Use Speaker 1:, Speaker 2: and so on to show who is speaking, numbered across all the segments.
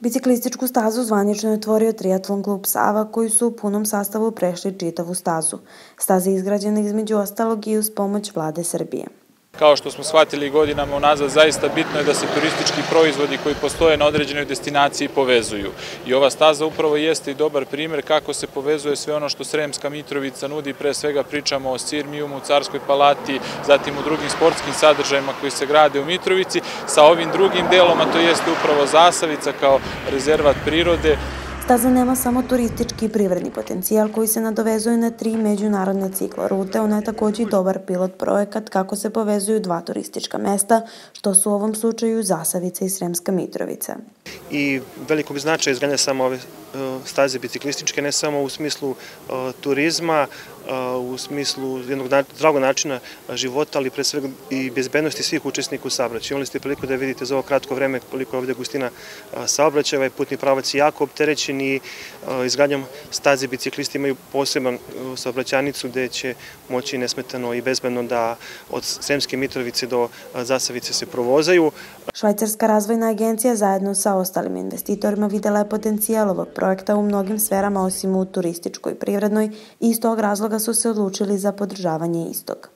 Speaker 1: Biciklističku stazu zvanično je otvorio triatlon klub Sava koji su u punom sastavu prešli čitavu stazu. Staza je izgrađena između ostalog i uz pomoć vlade Srbije.
Speaker 2: Kao što smo shvatili godinama unazad, zaista bitno je da se turistički proizvodi koji postoje na određenoj destinaciji povezuju. I ova staza upravo jeste i dobar primer kako se povezuje sve ono što Sremska Mitrovica nudi, pre svega pričamo o Sirmijumu, Carskoj palati, zatim u drugim sportskim sadržajima koji se grade u Mitrovici, sa ovim drugim delom, a to jeste upravo Zasavica kao rezervat prirode.
Speaker 1: Staza nema samo turistički i privredni potencijal koji se nadovezuje na tri međunarodne ciklorute, ona je takođe i dobar pilot projekat kako se povezuju dva turistička mesta, što su u ovom slučaju Zasavica i Sremska Mitrovica.
Speaker 3: I veliko bi značaj izgledanja samo ove staze biciklističke, ne samo u smislu turizma, u smislu jednog zdravog načina života, ali pre svega i bezbednosti svih učesnika u saobraćaju. Imali ste priliku da vidite za ovo kratko vreme koliko je ovde gustina saobraćaja, ovaj putni pravac je jako opterećen i izgradnjom staze biciklisti imaju poseban saobraćanicu gde će moći nesmetano i bezbedno da od Sremske Mitrovice do Zasavice se provozaju.
Speaker 1: Švajcarska razvojna agencija zajedno sa ostalim investitorima videla je potencijal ovog projekta u mnogim sferama osim u turističkoj i privrednoj i iz tog razloga su se odlučili za podržavanje istog.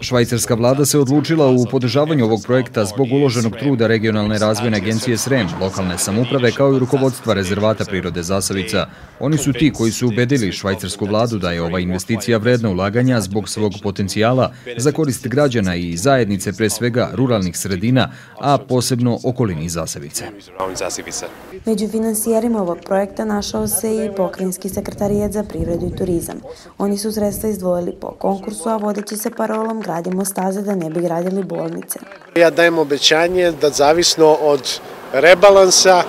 Speaker 4: Švajcarska vlada se odlučila u podržavanju ovog projekta zbog uloženog truda regionalne razvojne agencije SREM, lokalne samuprave kao i rukovodstva rezervata prirode Zasavica. Oni su ti koji su ubedili švajcarsku vladu da je ova investicija vredna ulaganja zbog svog potencijala za korist građana i zajednice pre svega ruralnih sredina, a posebno okolini Zasavice.
Speaker 1: Među finansijerima ovog projekta našao se i pokrinjski sekretarijet za privredu i turizam. Oni su sredstva izdvojili po konkursu, a vodeći se parolom gradimo staze da ne bi gradili bolnice.
Speaker 5: Ja dajem obećanje da zavisno od rebalansa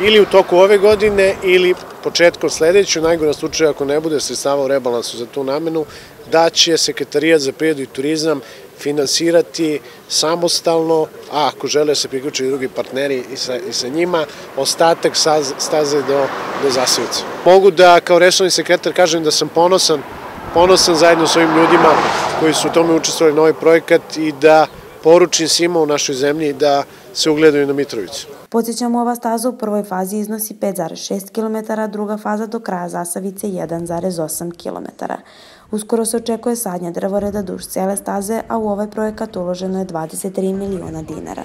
Speaker 5: ili u toku ove godine ili početkom sledeću, najgore slučaju ako ne bude sredstava u rebalansu za tu namenu, da će Sekretarijat za prirodu i turizam finansirati samostalno, a ako žele se priključiti drugi partneri i sa, i sa njima, ostatak staze do, do Zasavice. Mogu da kao resorni sekretar kažem da sam ponosan, ponosan zajedno s ovim ljudima koji su u tome učestvovali na ovaj projekat i da poručim svima u našoj zemlji da se ugledaju na Mitrovicu.
Speaker 1: Podsjećamo, ova staza u prvoj fazi iznosi 5,6 km, druga faza do kraja Zasavice 1,8 km. Uskoro se očekuje sadnja drvoreda duž cele staze, a u ovaj projekat uloženo je 23 miliona dinara.